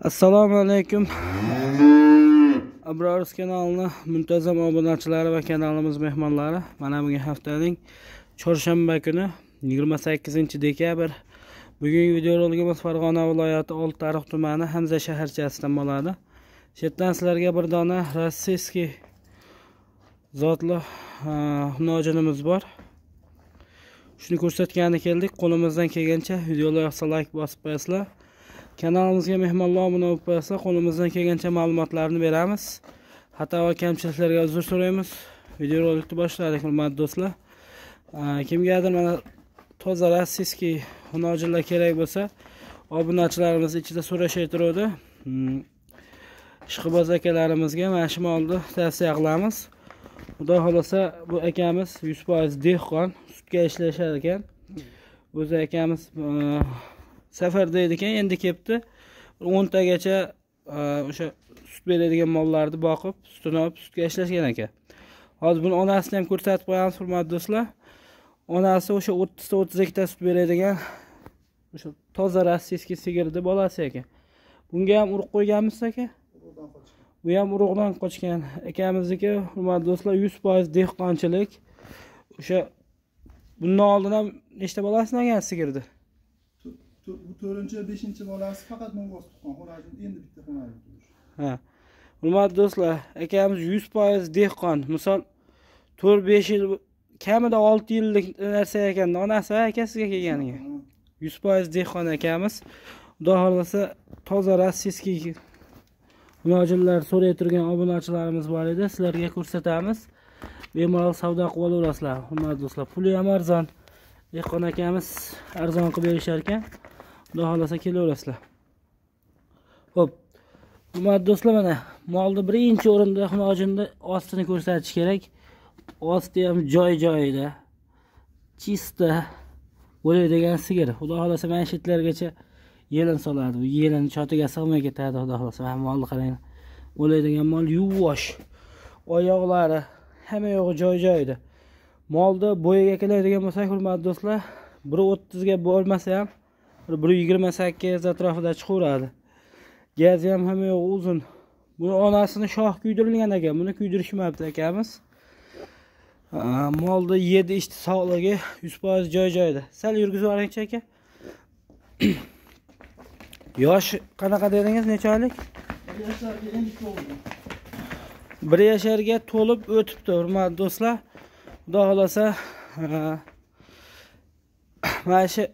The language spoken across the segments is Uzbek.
assalomu alaykum. Abrorus kanalini muntazam obunachilari va kanalimiz mehmonlari mana bugun haftaning chorshanba kuni 28 dekabr. Bugungi videorolikimiz farg'ona viloyati oltiariq tumani hamza shaharchasidan bo'ladi. Shu yerdan sizlarga bir dona rossiyskiy zotli e, hunojinimiz bor. Shuni ko'rsatgani keldik. Qo'limizdan kelgancha videolar yoqsa layk bosib qo'yasizlar. Kanalimizga mehmonlar obuna bo'lib qolsa qo'limizdan kelgancha ma'lumotlarni beramiz. Xato va kamchiliklarga uzr so'raymiz. Videorolikni boshladik hurmatli do'stlar. Kimgadir mana toza rossiyskiy hunojinlar kerak bo'lsa obunachilarimiz ichida so'rashay turuvdi. Hmm, Ishqiboz akalarimizga mana shu molni tavsiya qilamiz. Xudo xohlasa bu akamiz yuz foiz dehqon sutga ishlashar ekan. O'zi akamiz safarda edi ekan endi kelibdi o'ntagacha e, o'sha sut beradigan mollarni boqib sutini olib sutga ishlashgan ekan. Hozir buni onasini ham ko'rsatib qo'yamiz hurmatli do'stlar. Onasi o'sha o'ttizta o'ttiz ikkita sut beradigan o'sha toza rossiyskiy sigirni bolasi ekan. Bunga ham urug' qo'yganmisiz aka. Bu ham urug'dan qochgan. Akamizniki hurmatli do'stlar yuz foiz dehqonchilik. O'sha bundan oldin ham nechta bolasini olgan sigirni? To'rtinchi beshinchi bolasi faqat mo'ng'oz tuqqan. Xonajin endi bitta xonajin ha. Hurmatli do'stlar akamiz yuz foiz dehqon. Misol to'rt besh yil kamida olti yillik narsa ekanda onasi va akasiga kelganiga? Yuz foiz dehqon akamiz. Xudo xohlasa toza rossiyskiy muojinlar so'ray turgan obunachilarimiz bor edi. Sizlarga ko'rsatamiz. Bemalol savdo qilib olaverasizlar hurmatli do'stlar. Puli ham arzon dehqon akamiz arzon qilib berishar ekan xudo xohlasa kelaverasizlar. Ho'p hurmatli do'stlar mana molni birinchi o'rinda xunojinni ostini ko'rsatish kerak. Osti ham joy joyida. Chista bo'ladigan sigir. Xudo xohlasa mana shu yerlargacha yelin soladi. Bu yelin chotiga sig'may ketadi xudo xohlasa. Mana molni qarang. Bo'ladigan mol yuvosh oyoqlari hamma yog'i joy joyida. Molni bo'yiga keladigan bo'lsak hurmatli do'stlar bir o'ttizga bo'lmasa ham bir yigirma sakkiz atrofida chiqaveradi gazi ham hamma yoq uzun. Buni onasini shoh kuydirilgan ekan buni kuydirishmabdi akamiz. Molni yedi ichdi sog'ligi yuz foiz joy joyida. Sal yurgizib yuboringchi aka yosh qanaqa dedingiz necha oylik? Bir yasharga to'lib o'tibdi hurmatli do'stlar. Xudo xohlasa mana shu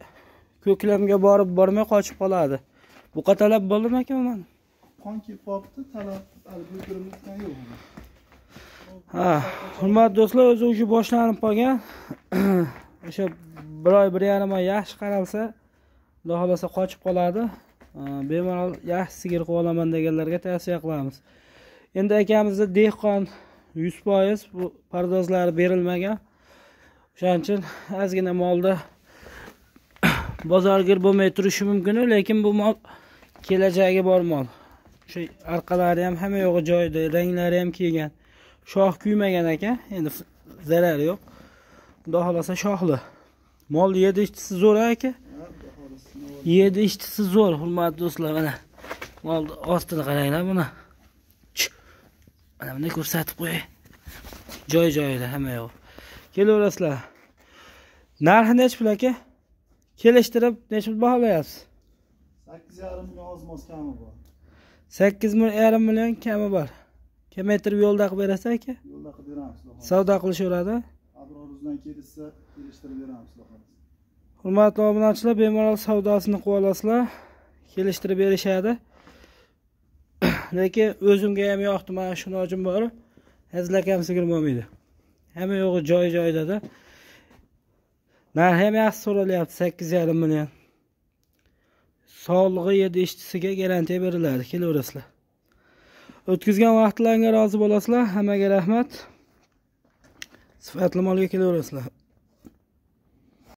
ko'klamga borib bormay qochib qoladi. Buqa talab bo'ldimi aka mana qon kelib qolibdi talab yo'q ha hurmatli do'stlar o'zi уже boshlanib qolgan. O'sha bir oy bir yarim oy yaxshi qaralsa xudo xohlasa qochib qoladi. Bemalol yaxshi sigir qilib olaman deganlarga tavsiya qilamiz. Endi akamizni dehqon yuz foiz bu pardozlari berilmagan. O'shaning uchun ozgina molda bozorgir bo'lmay turishi mumkin lekin bu mol kelajagi bor mol. O'sha orqalari ham hamma yog'i joyida ranglari ham kelgan shox kuymagan ekan endi zarari yo'q. Xudo xohlasa shoxli. Molni yedi ichtisi zo'r aka? Yedi ichtisi zo'r hurmatli do'stlar mana. Molni ostini qaranglar buni. Mana bunday ko'rsatib qo'yay joy joyida hamma yo'q kelaverasizlar. Narxi nechi pul aka? Kelishtirib necha pul baholayapsiz sakkiz yarim million oz moz kami bor. Sakkiz yarim million kami bor. Kamaytirib yo'lda qilib berasiz aka. Yo'lda qilib beramiz savdo qilishaveradi abroruzdan kelishsa kelishtirib beramiz hurmatli obunachilar bemalol savdosini qilib olasizlar. Kelishtirib berishadi. Lekin o'zimga ham yoqdi mana shu nojim bor. Hazilakam sigir bo'lmaydi. Hamma yo'g'i joy joyidada narxi ham yaxshi so'ralyapti sakkiz yarim million. Sog'lig'i yedi ishtisiga garantiya beriladi kelaverasizlar. O'tkazgan vaqtlaringga rozi bo'lasizlar hammaga rahmat. Sifatli molga kelaverasizlar.